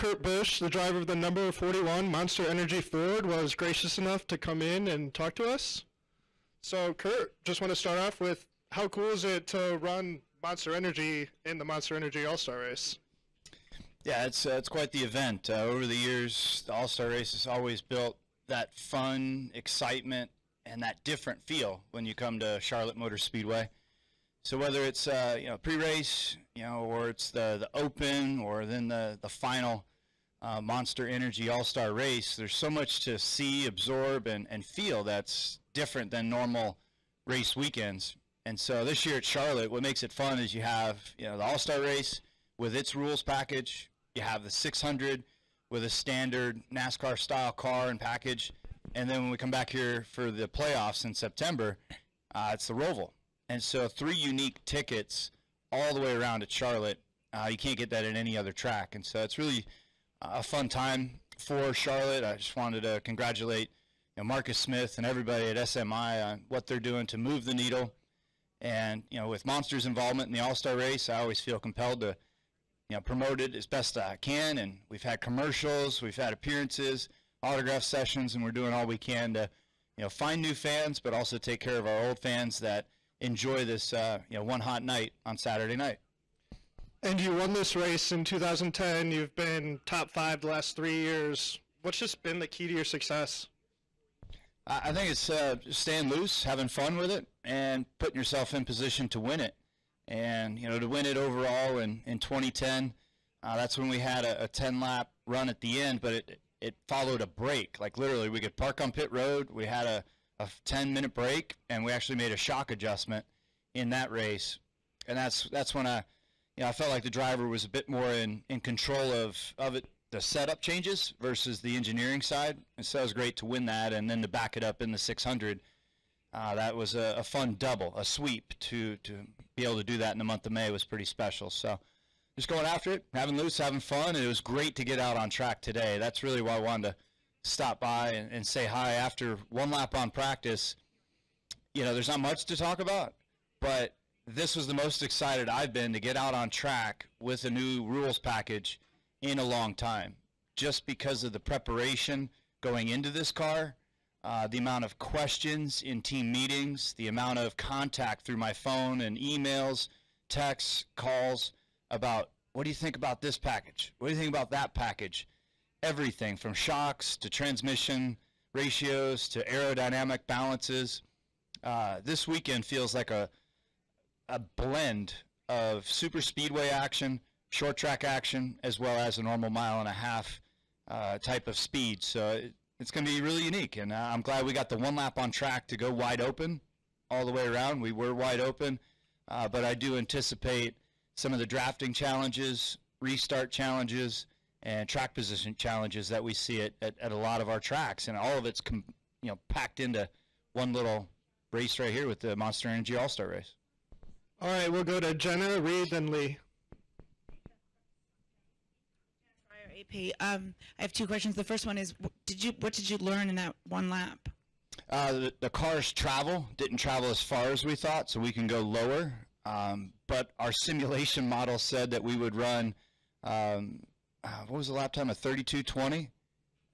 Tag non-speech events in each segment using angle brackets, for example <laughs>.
Kurt Busch, the driver of the number 41 Monster Energy Ford, was gracious enough to come in and talk to us. So, Kurt, just want to start off with how cool is it to run Monster Energy in the Monster Energy All Star Race? Yeah, it's uh, it's quite the event. Uh, over the years, the All Star Race has always built that fun, excitement, and that different feel when you come to Charlotte Motor Speedway. So whether it's uh, you know pre-race, you know, or it's the the open, or then the the final uh, Monster Energy All Star Race, there's so much to see, absorb, and and feel that's different than normal race weekends. And so this year at Charlotte, what makes it fun is you have you know the All Star Race with its rules package. You have the 600 with a standard NASCAR style car and package, and then when we come back here for the playoffs in September, uh, it's the Roval. And so three unique tickets all the way around at Charlotte. Uh, you can't get that at any other track, and so it's really a fun time for Charlotte. I just wanted to congratulate you know, Marcus Smith and everybody at SMI on what they're doing to move the needle. And you know, with Monster's involvement in the All Star race, I always feel compelled to you know, promote it as best I can. And we've had commercials, we've had appearances, autograph sessions, and we're doing all we can to, you know, find new fans, but also take care of our old fans that enjoy this, uh, you know, one hot night on Saturday night. And you won this race in 2010. You've been top five the last three years. What's just been the key to your success? I think it's uh, staying loose, having fun with it, and putting yourself in position to win it and you know to win it overall in, in 2010 uh, that's when we had a, a 10 lap run at the end but it it followed a break like literally we could park on pit road we had a, a 10 minute break and we actually made a shock adjustment in that race and that's that's when I you know I felt like the driver was a bit more in, in control of of it the setup changes versus the engineering side and so it was great to win that and then to back it up in the 600 uh, that was a, a, fun double, a sweep to to be able to do that in the month of May was pretty special. So just going after it, having loose, having fun. And it was great to get out on track today. That's really why I wanted to stop by and, and say hi after one lap on practice. You know, there's not much to talk about, but this was the most excited I've been to get out on track with a new rules package in a long time, just because of the preparation going into this car uh, the amount of questions in team meetings, the amount of contact through my phone and emails, texts, calls about what do you think about this package? What do you think about that package? Everything from shocks to transmission ratios to aerodynamic balances. Uh, this weekend feels like a, a blend of super speedway action, short track action, as well as a normal mile and a half uh, type of speed. So it's going to be really unique. And uh, I'm glad we got the one lap on track to go wide open all the way around. We were wide open, uh, but I do anticipate some of the drafting challenges, restart challenges, and track position challenges that we see at, at, at a lot of our tracks. And all of it's com- you know packed into one little race right here with the Monster Energy All Star race. All right, we'll go to Jenna, Reed, then Lee. AP. Um, I have two questions. The first one is, did you what did you learn in that one lap? Uh, the, the car's travel didn't travel as far as we thought, so we can go lower. Um, but our simulation model said that we would run, um, uh, what was the lap time? A 3220,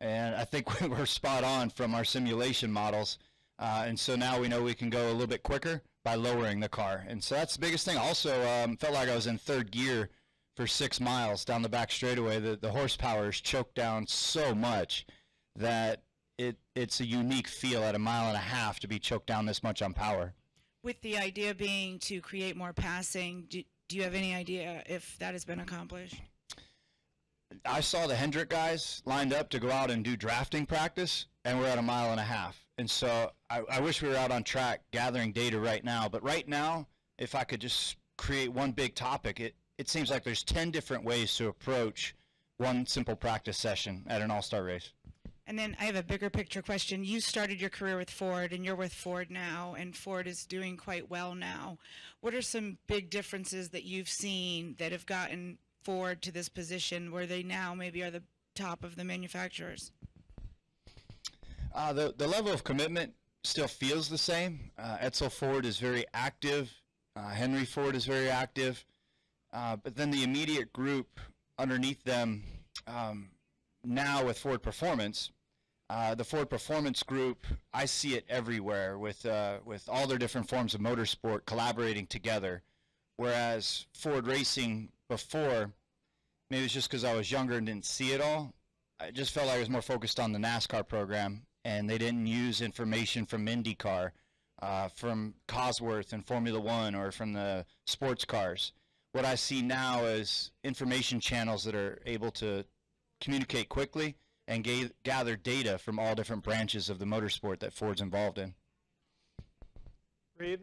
and I think <laughs> we were spot on from our simulation models. Uh, and so now we know we can go a little bit quicker by lowering the car. And so that's the biggest thing. Also, um, felt like I was in third gear for six miles down the back straightaway, the, the horsepower is choked down so much that it it's a unique feel at a mile and a half to be choked down this much on power. With the idea being to create more passing, do, do you have any idea if that has been accomplished? I saw the Hendrick guys lined up to go out and do drafting practice, and we're at a mile and a half. And so I, I wish we were out on track gathering data right now. But right now, if I could just create one big topic, it, it seems like there's 10 different ways to approach one simple practice session at an all-star race. And then I have a bigger picture question. You started your career with Ford and you're with Ford now and Ford is doing quite well now. What are some big differences that you've seen that have gotten Ford to this position where they now maybe are the top of the manufacturers? Uh, the, the level of commitment still feels the same. Uh, Edsel Ford is very active. Uh, Henry Ford is very active. Uh, but then the immediate group underneath them um, now with Ford Performance, uh, the Ford Performance Group, I see it everywhere with uh, with all their different forms of motorsport collaborating together. Whereas Ford Racing before, maybe it's just because I was younger and didn't see it all. I just felt like I was more focused on the NASCAR program, and they didn't use information from IndyCar, uh, from Cosworth and Formula One, or from the sports cars. What I see now is information channels that are able to communicate quickly and ga- gather data from all different branches of the motorsport that Ford's involved in. Reed?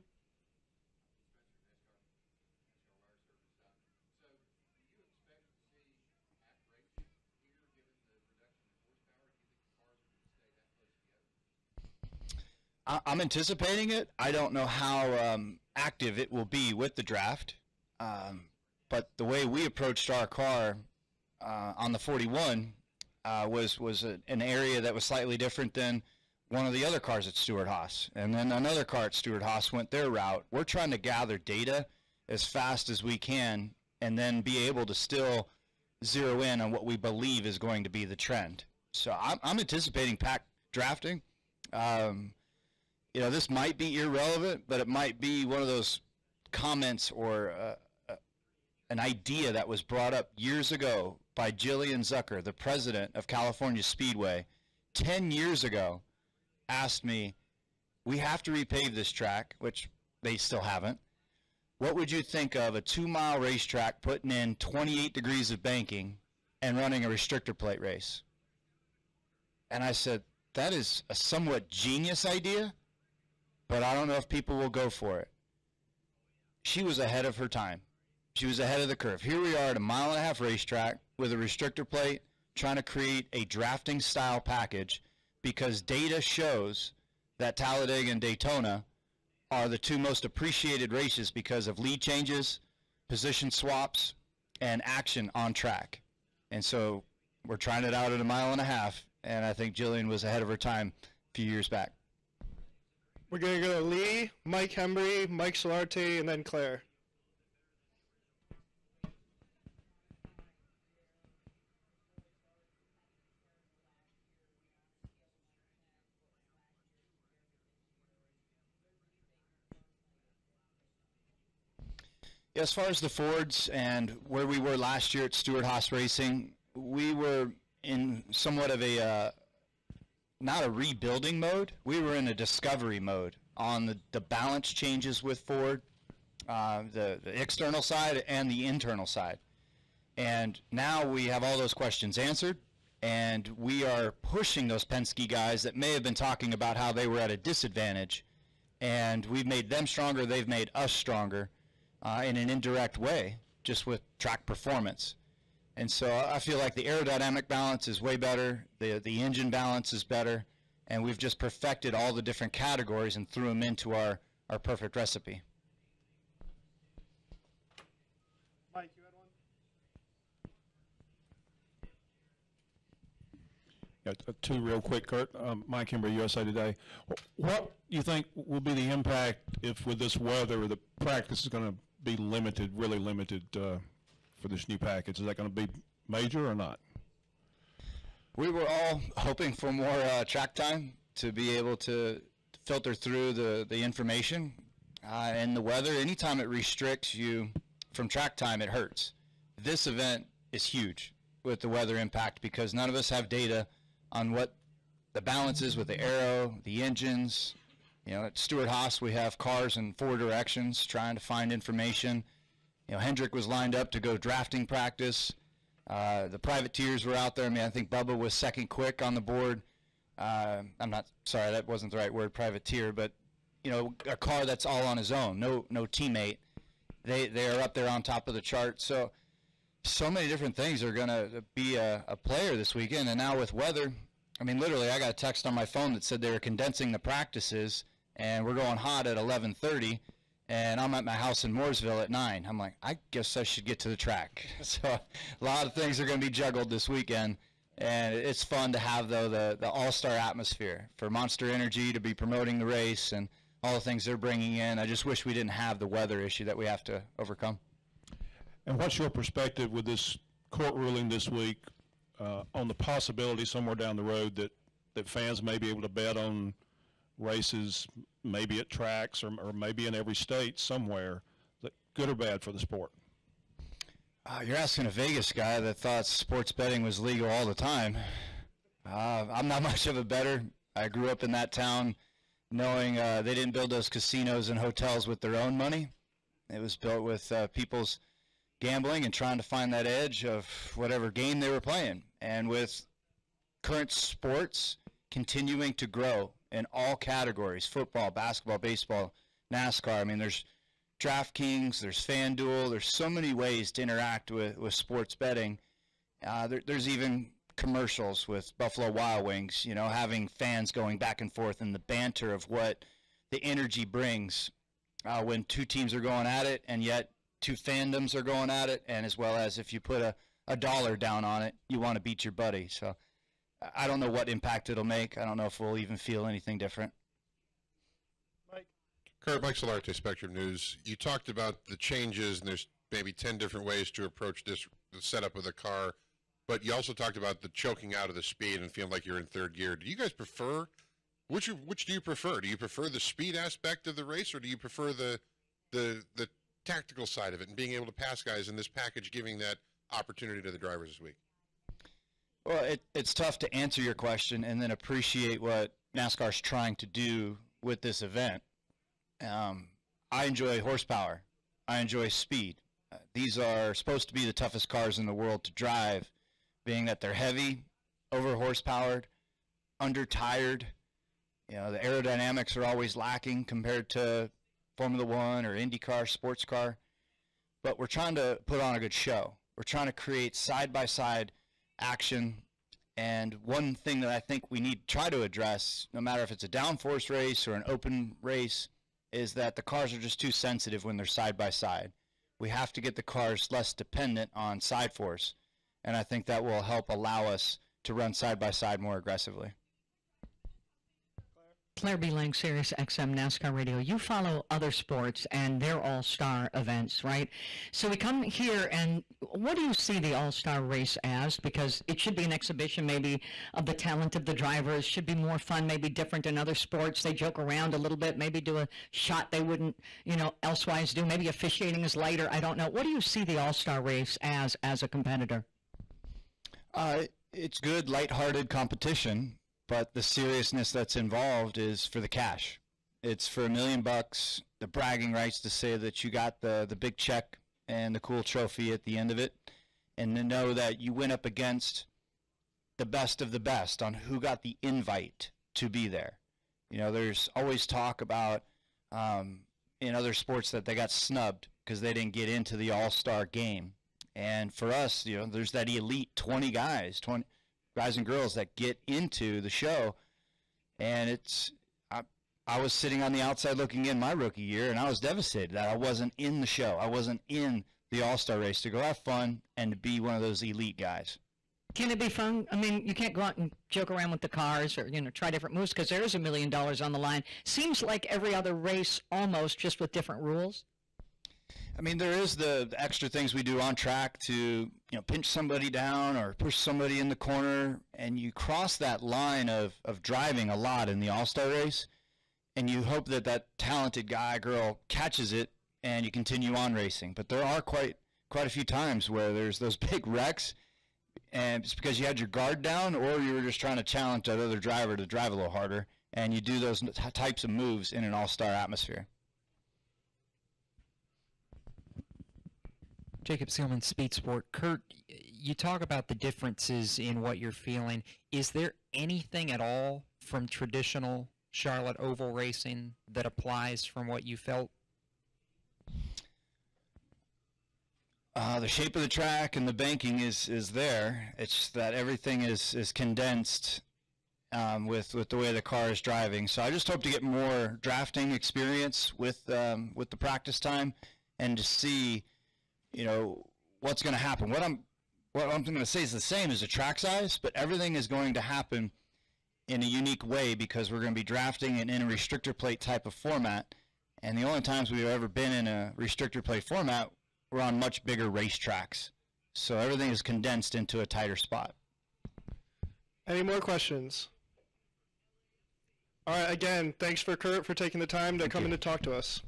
I- I'm anticipating it. I don't know how um, active it will be with the draft, um, but the way we approached our car uh, on the 41 uh, was was a, an area that was slightly different than one of the other cars at Stewart Haas, and then another car at Stewart Haas went their route. We're trying to gather data as fast as we can, and then be able to still zero in on what we believe is going to be the trend. So I'm, I'm anticipating pack drafting. Um, you know, this might be irrelevant, but it might be one of those comments or uh, uh, an idea that was brought up years ago by Gillian Zucker, the president of California Speedway, 10 years ago, asked me, We have to repave this track, which they still haven't. What would you think of a two mile racetrack putting in 28 degrees of banking and running a restrictor plate race? And I said, That is a somewhat genius idea but I don't know if people will go for it. She was ahead of her time. She was ahead of the curve. Here we are at a mile and a half racetrack with a restrictor plate trying to create a drafting style package because data shows that Talladega and Daytona are the two most appreciated races because of lead changes, position swaps, and action on track. And so we're trying it out at a mile and a half, and I think Gillian was ahead of her time a few years back. We're to go to Lee, Mike Hembree, Mike Solarte, and then Claire. As far as the Fords and where we were last year at Stewart Haas Racing, we were in somewhat of a uh, not a rebuilding mode. We were in a discovery mode on the, the balance changes with Ford, uh, the, the external side and the internal side. And now we have all those questions answered, and we are pushing those Penske guys that may have been talking about how they were at a disadvantage, and we've made them stronger. They've made us stronger uh, in an indirect way, just with track performance. And so I feel like the aerodynamic balance is way better, the, the engine balance is better, and we've just perfected all the different categories and threw them into our, our perfect recipe. Mike, you had one? Yeah, two real quick, Kurt. Um, Mike Kimber, USA Today. What do you think will be the impact if with this weather the practice is going to be limited, really limited uh, for this new package? Is that going to be major or not? We were all hoping for more uh, track time to be able to filter through the, the information. Uh, and the weather, anytime it restricts you from track time, it hurts. This event is huge with the weather impact because none of us have data on what the balance is with the aero, the engines. You know, at Stewart Haas, we have cars in four directions trying to find information. You know, Hendrick was lined up to go drafting practice. Uh, the privateers were out there. I mean, I think Bubba was second quick on the board. Uh, I'm not sorry, that wasn't the right word, privateer, but you know, a car that's all on his own, no no teammate. They they are up there on top of the chart. So so many different things are going to be a, a player this weekend. And now with weather, I mean, literally, I got a text on my phone that said they were condensing the practices, and we're going hot at 11:30 and I'm at my house in Mooresville at nine. I'm like, I guess I should get to the track. <laughs> So a lot of things are going to be juggled this weekend, and it's fun to have though the the all star atmosphere for Monster Energy to be promoting the race and all the things they're bringing in. I just wish we didn't have the weather issue that we have to overcome. And what's your perspective with this court ruling this week uh, on the possibility somewhere down the road that, that fans may be able to bet on races, maybe at tracks or, or maybe in every state somewhere, that good or bad for the sport? Uh, you're asking a Vegas guy that thought sports betting was legal all the time. Uh, I'm not <laughs> much of a bettor. I grew up in that town knowing uh, they didn't build those casinos and hotels with their own money. It was built with uh, people's gambling and trying to find that edge of whatever game they were playing. And with current sports continuing to grow in all categories football, basketball, baseball, NASCAR. I mean, there's DraftKings, there's FanDuel, there's so many ways to interact with, with sports betting. Uh, there, there's even commercials with Buffalo Wild Wings, you know, having fans going back and forth and the banter of what the energy brings uh, when two teams are going at it and yet two fandoms are going at it, and as well as if you put a, a dollar down on it, you want to beat your buddy. So I don't know what impact it'll make. I don't know if we'll even feel anything different. Mike. Kurt, Mike Solarte, Spectrum News. You talked about the changes, and there's maybe 10 different ways to approach this the setup of the car, but you also talked about the choking out of the speed and feeling like you're in third gear. Do you guys prefer, which, which do you prefer? Do you prefer the speed aspect of the race, or do you prefer the, the, the tactical side of it and being able to pass guys in this package, giving that opportunity to the drivers this week? Well, it, it's tough to answer your question and then appreciate what NASCAR's trying to do with this event. Um, I enjoy horsepower. I enjoy speed. Uh, these are supposed to be the toughest cars in the world to drive, being that they're heavy, over horsepowered, under tired. You know, the aerodynamics are always lacking compared to Formula One or IndyCar, sports car. But we're trying to put on a good show. We're trying to create side by side action. And one thing that I think we need to try to address, no matter if it's a downforce race or an open race, is that the cars are just too sensitive when they're side by side. We have to get the cars less dependent on side force, and I think that will help allow us to run side by side more aggressively. Claire B. Lang, Sirius XM NASCAR Radio. You follow other sports and their all-star events, right? So we come here and what do you see the all-star race as? Because it should be an exhibition maybe of the talent of the drivers, should be more fun, maybe different than other sports. They joke around a little bit, maybe do a shot they wouldn't, you know, elsewise do. Maybe officiating is lighter. I don't know. What do you see the all-star race as as a competitor? Uh, it's good, lighthearted competition but the seriousness that's involved is for the cash. It's for a million bucks, the bragging rights to say that you got the the big check and the cool trophy at the end of it, and to know that you went up against the best of the best on who got the invite to be there. You know, there's always talk about um, in other sports that they got snubbed because they didn't get into the All Star game. And for us, you know, there's that elite 20 guys, 20, guys and girls that get into the show. And it's, I, I was sitting on the outside looking in my rookie year, and I was devastated that I wasn't in the show. I wasn't in the All Star race to go have fun and to be one of those elite guys. Can it be fun? I mean, you can't go out and joke around with the cars or you know try different moves because there is a million dollars on the line. Seems like every other race almost, just with different rules. I mean, there is the, the, extra things we do on track to, you know, pinch somebody down or push somebody in the corner, and you cross that line of, of driving a lot in the All-Star race, and you hope that that talented guy, girl, catches it, and you continue on racing. But there are quite quite a few times where there's those <laughs> big wrecks, and it's because you had your guard down, or you were just trying to challenge that other driver to drive a little harder, and you do those types of moves in an All-Star atmosphere. Jacob Seelman, Speed Sport. Kurt, you talk about the differences in what you're feeling. Is there anything at all from traditional Charlotte oval racing that applies from what you felt? Uh, the shape of the track and the banking is, is there. It's that everything is, is condensed um, with with the way the car is driving. So I just hope to get more drafting experience with um, with the practice time and to see you know, what's going to happen. What I'm what I'm going to say is the same as the track size, but everything is going to happen in a unique way because we're going to be drafting it in a restrictor plate type of format. And the only times we've ever been in a restrictor plate format, we're on much bigger racetracks. So everything is condensed into a tighter spot. Any more questions? All right, again, thanks for Kurt for taking the time to come in to talk to us.